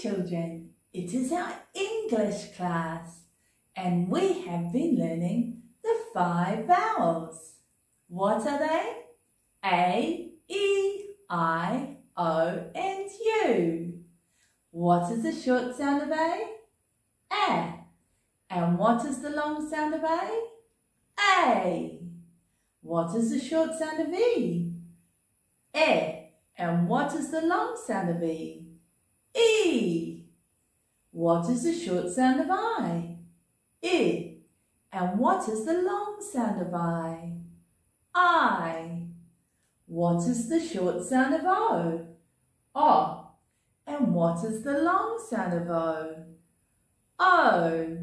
children, it is our English class and we have been learning the five vowels. What are they? A, E, I, O and U. What is the short sound of A? A. And what is the long sound of A? A. What is the short sound of E? E. And what is the long sound of E? E. What is the short sound of I? I. And what is the long sound of I? I. What is the short sound of O? O. And what is the long sound of O? O.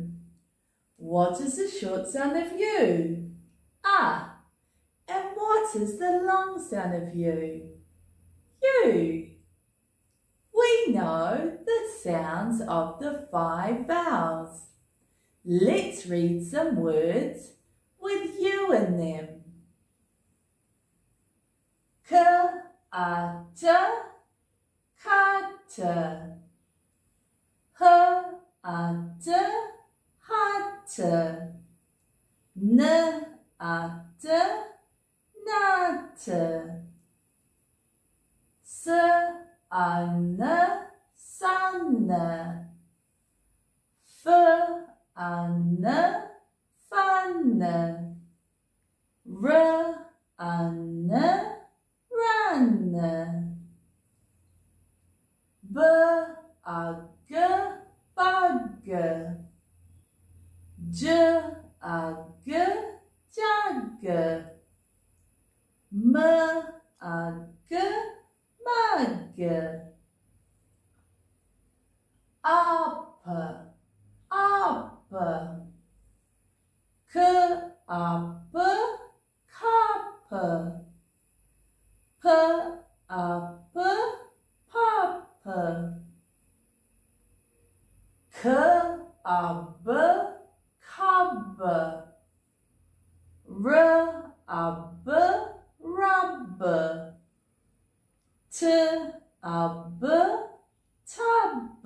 What is the short sound of U? Ah. And what is the long sound of U? U. We know the sounds of the five vowels. Let's read some words with you in them. K, A, T, K, fan. R, an, ran. B, a, g, bug. J, a, g, jug. M, a, g, mug up up k up cup p up pop k up cub r up rub t a b tub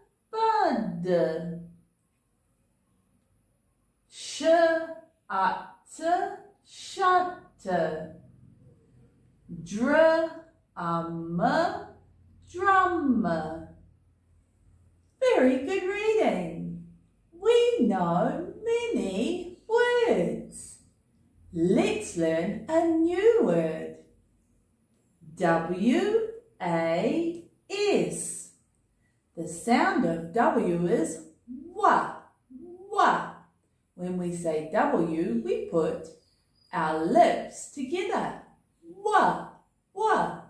mum b a s bus m a d mud b a d bud sh a t shut dr a m drum very good reading. We know many words. Let's learn a new word. W A S. The sound of W is wa, wa. When we say W, we put our lips together. Wa, wa.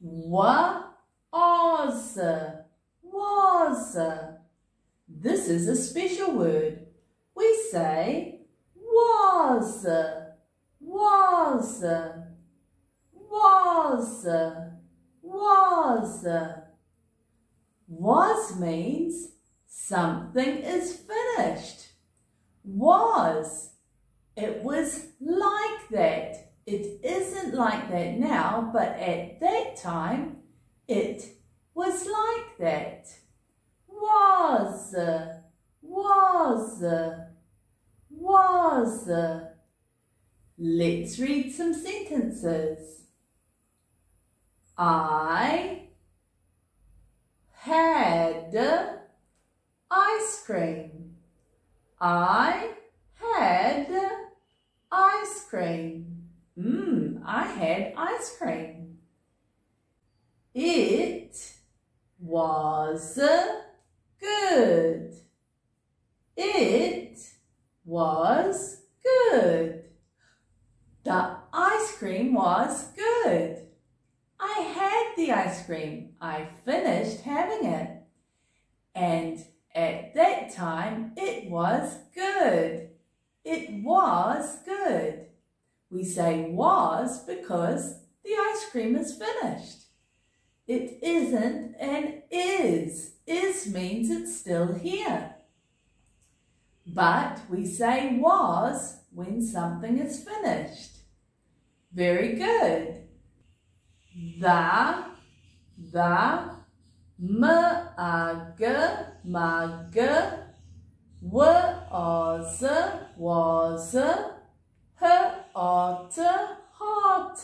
Wa, oz, was. This is a special word. We say was, was was, was. Was means something is finished. Was, it was like that. It isn't like that now, but at that time, it was like that. Was, was, was. Let's read some sentences. I had ice cream. I had ice cream. Mmm, I had ice cream. It was good. It was good. The ice cream was good. I had the ice cream. I finished having it. And at that time, it was good. It was good. We say was because the ice cream is finished. It isn't and is. Is means it's still here. But we say was when something is finished. Very good. The, the, mag, mag, was, was, hot, hot.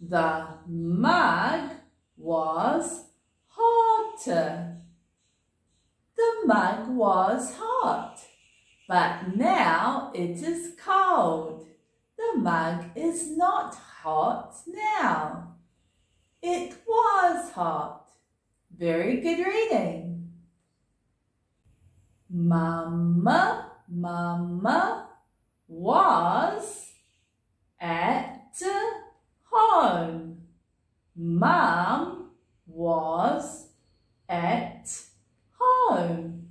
The mug was hot. The mug was hot, but now it is cold. The mug is not hot now. It was hot. Very good reading. Mama, mama was at home. Mom was at home.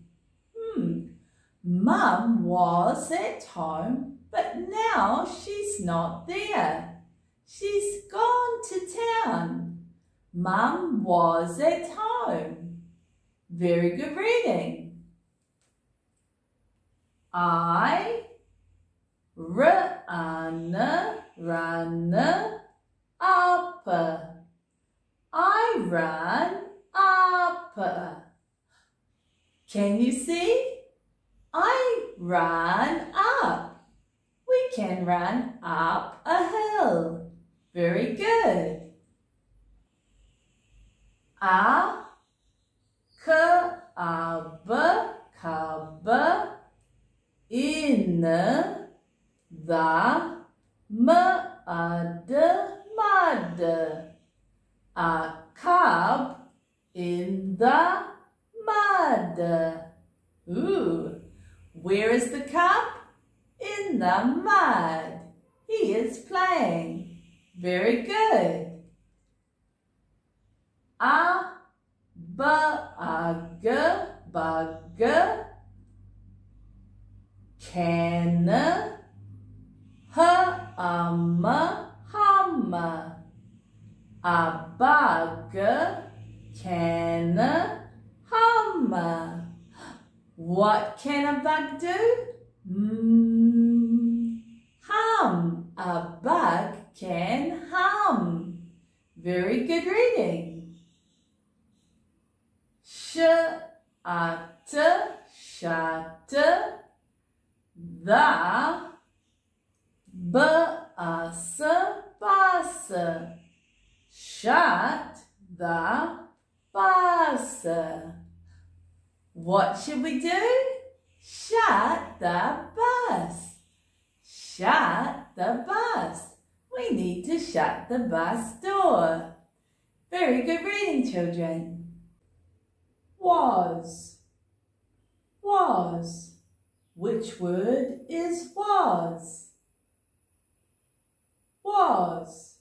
Hmm. Mum was at home, but now she's not there. She's. Mum was at home. Very good reading. I run, run up. I ran up. Can you see? I ran up. We can run up a hill. Very good. A, k, a, b, cub, in, the, mud, mud. A cub in the mud. Ooh, where is the cub? In the mud. He is playing. Very good. A, b, a, g, bug, can, h, um, hum. A bug can hum. What can a bug do? Mm, hum. A bug can hum. Very good reading. Sh, at, shut, the, b, us, bus. Shut the bus. What should we do? Shut the bus. Shut the bus. We need to shut the bus door. Very good reading, children. Was. Was. Which word is was? Was.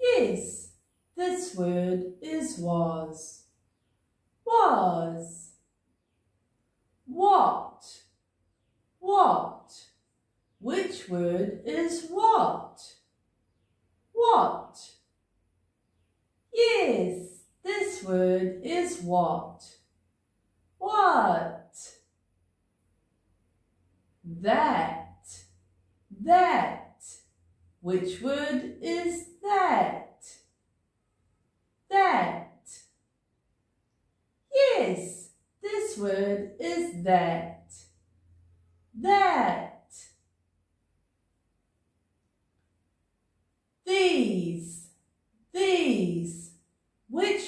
Yes, this word is was. Was. What? What? Which word is what? What? Yes, this word is what? What? That. That. Which word is that? That. Yes, this word is that. That. These.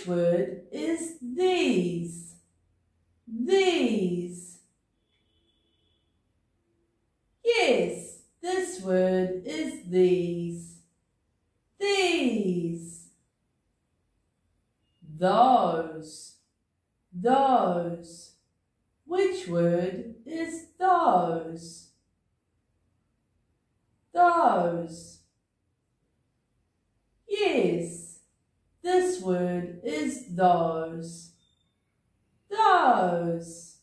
Word is these? These. Yes, this word is these. These. Those. Those. Which word is those? Those. Yes, those. Those.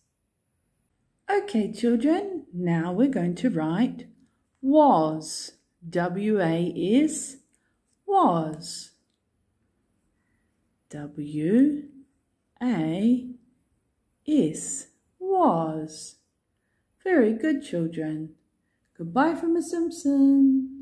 Okay, children, now we're going to write was. W-A is was. W-A is was. Very good, children. Goodbye from Miss Simpson.